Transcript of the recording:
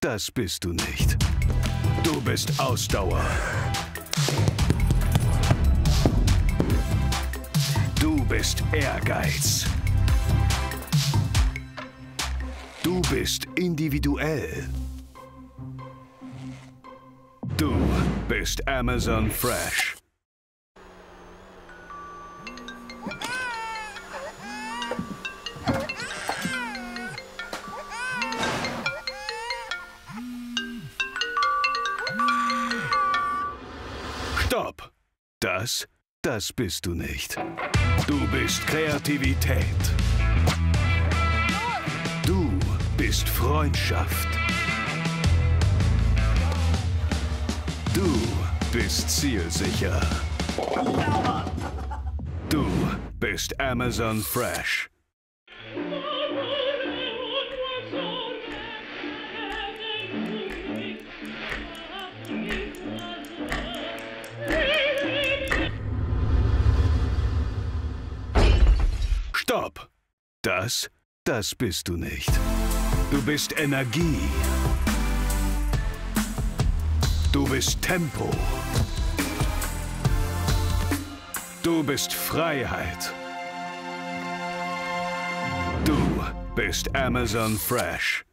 das bist du nicht. Du bist Ausdauer. Du bist Ehrgeiz. Du bist individuell. Du bist Amazon Fresh. Stopp! Das, das bist du nicht. Du bist Kreativität. Du bist Freundschaft. Du bist zielsicher. Du bist Amazon Fresh. Stopp! Das, das bist du nicht. Du bist Energie. Du bist Tempo. Du bist Freiheit. Du bist Amazon Fresh.